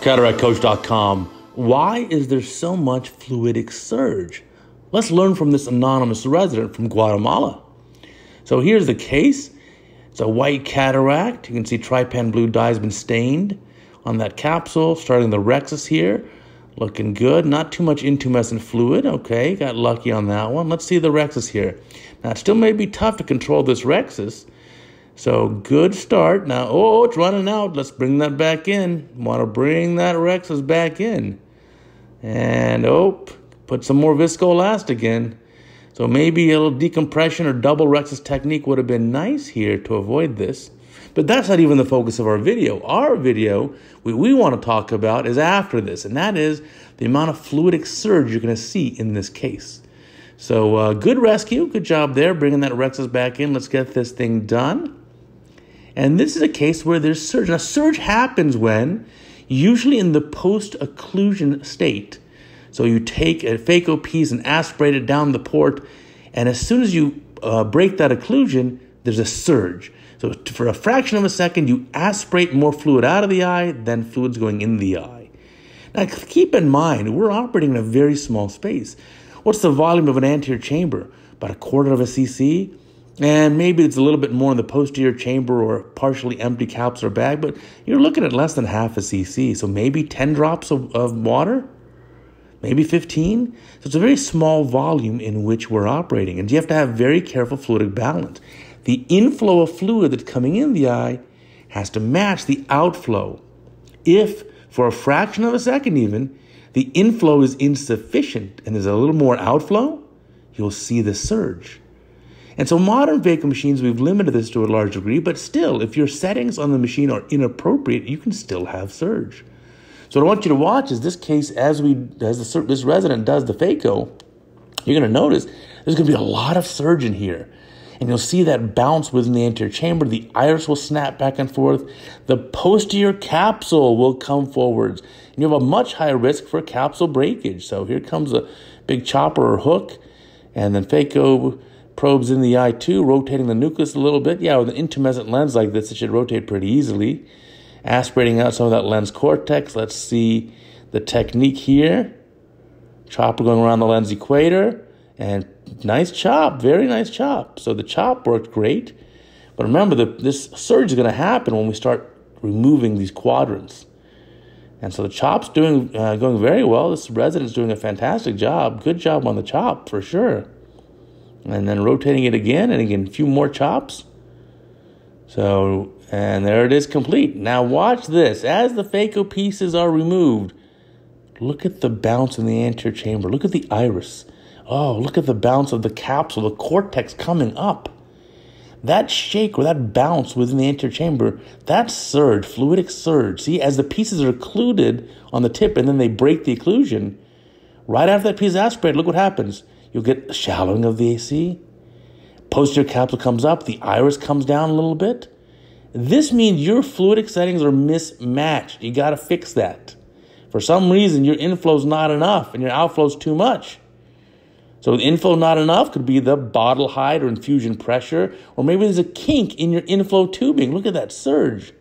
CataractCoach.com. Why is there so much fluidic surge? Let's learn from this anonymous resident from Guatemala. So here's the case. It's a white cataract. You can see trypan blue dye has been stained on that capsule, starting the rhexis here. Looking good. Not too much intumescent fluid. Okay, got lucky on that one. Let's see the rhexis here. Now, it still may be tough to control this rhexis. So, good start. Now, oh, it's running out. Let's bring that back in. Want to bring that rhexis back in. And, oh, put some more viscoelastic in. So, maybe a little decompression or double rhexis technique would have been nice here to avoid this. But that's not even the focus of our video. Our video, what we want to talk about is after this, and that is the amount of fluidic surge you're going to see in this case. So, uh, good rescue. Good job there, bringing that rhexis back in. Let's get this thing done. And this is a case where there's surge. Now, surge happens when, usually in the post occlusion state. So, you take a phaco piece and aspirate it down the port, and as soon as you uh, break that occlusion, there's a surge. So for a fraction of a second, you aspirate more fluid out of the eye than fluid's going in the eye. Now keep in mind, we're operating in a very small space. What's the volume of an anterior chamber? About a quarter of a cc? And maybe it's a little bit more in the posterior chamber or partially empty capsular bag, but you're looking at less than half a cc. So maybe 10 drops of, of water? Maybe 15? So it's a very small volume in which we're operating. And you have to have very careful fluidic balance the inflow of fluid that's coming in the eye has to match the outflow. If, for a fraction of a second even, the inflow is insufficient and there's a little more outflow, you'll see the surge. And so, modern phaco machines, we've limited this to a large degree, but still, if your settings on the machine are inappropriate, you can still have surge. So, what I want you to watch is this case as we as the, this resident does the phaco, you're going to notice there's going to be a lot of surge in here and you'll see that bounce within the anterior chamber. The iris will snap back and forth. The posterior capsule will come forwards. And you have a much higher risk for capsule breakage. So here comes a big chopper or hook, and then phaco probes in the eye too, rotating the nucleus a little bit. Yeah, with an intumescent lens like this, it should rotate pretty easily. Aspirating out some of that lens cortex. Let's see the technique here. Chopper going around the lens equator and nice chop, very nice chop. So the chop worked great. But remember, the, this surge is going to happen when we start removing these quadrants. And so the chop's doing uh, going very well. This resident's doing a fantastic job. Good job on the chop for sure. And then rotating it again and again, a few more chops. So, and there it is complete. Now watch this. As the phaco pieces are removed, look at the bounce in the anterior chamber. Look at the iris. Oh, look at the bounce of the capsule, the cortex coming up. That shake or that bounce within the anterior chamber, that surge, fluidic surge. See, as the pieces are occluded on the tip and then they break the occlusion, right after that piece is aspirated, look what happens. You'll get shallowing of the AC. Posterior capsule comes up, the iris comes down a little bit. This means your fluidic settings are mismatched. You got to fix that. For some reason, your inflow's not enough and your outflow's too much. So the inflow not enough could be the bottle height or infusion pressure, or maybe there's a kink in your inflow tubing. Look at that surge.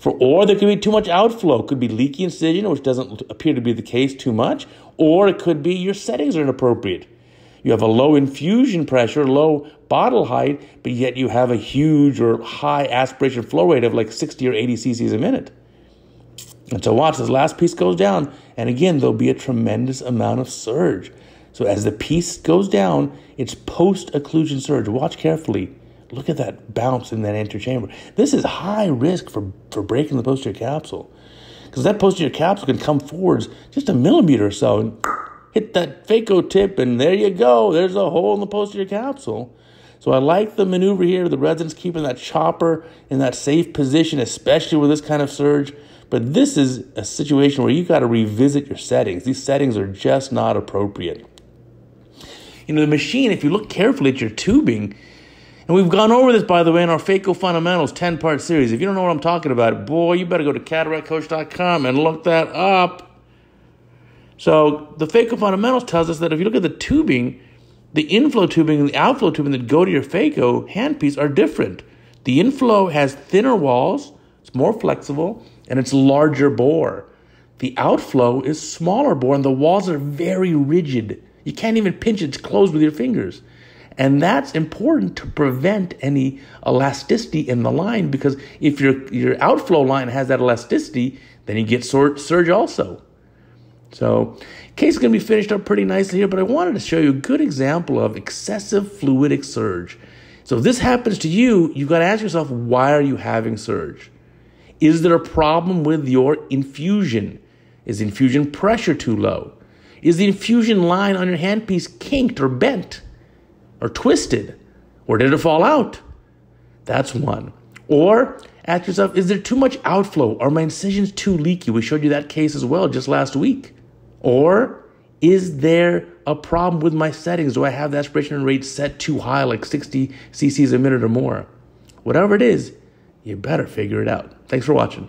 For, or there could be too much outflow. It could be leaky incision, which doesn't appear to be the case too much, or it could be your settings are inappropriate. You have a low infusion pressure, low bottle height, but yet you have a huge or high aspiration flow rate of like 60 or 80 cc's a minute. And so watch, this last piece goes down, and again, there'll be a tremendous amount of surge. So as the piece goes down, it's post occlusion surge. Watch carefully. Look at that bounce in that anterior chamber. This is high risk for, for breaking the posterior capsule. Because that posterior capsule can come forwards just a millimeter or so and hit that phaco tip, and there you go. There's a hole in the posterior capsule. So I like the maneuver here. The resident's keeping that chopper in that safe position, especially with this kind of surge. But this is a situation where you got to revisit your settings. These settings are just not appropriate. You know, the machine, if you look carefully at your tubing, and we've gone over this, by the way, in our Phaco Fundamentals 10 part series. If you don't know what I'm talking about, boy, you better go to cataractcoach.com and look that up. So, the Phaco Fundamentals tells us that if you look at the tubing, the inflow tubing and the outflow tubing that go to your phaco handpiece are different. The inflow has thinner walls, it's more flexible, and it's larger bore. The outflow is smaller bore and the walls are very rigid. You can't even pinch it it's closed with your fingers. And that's important to prevent any elasticity in the line because if your, your outflow line has that elasticity, then you get surge also. So, case is going to be finished up pretty nicely here, but I wanted to show you a good example of excessive fluidic surge. So, if this happens to you, you've got to ask yourself, why are you having surge? Is there a problem with your infusion? Is infusion pressure too low? Is the infusion line on your handpiece kinked or bent or twisted? Or did it fall out? That's one. Or ask yourself, is there too much outflow? Are my incisions too leaky? We showed you that case as well just last week. Or is there a problem with my settings? Do I have the aspiration rate set too high, like 60 cc's a minute or more? Whatever it is, you better figure it out. Thanks for watching.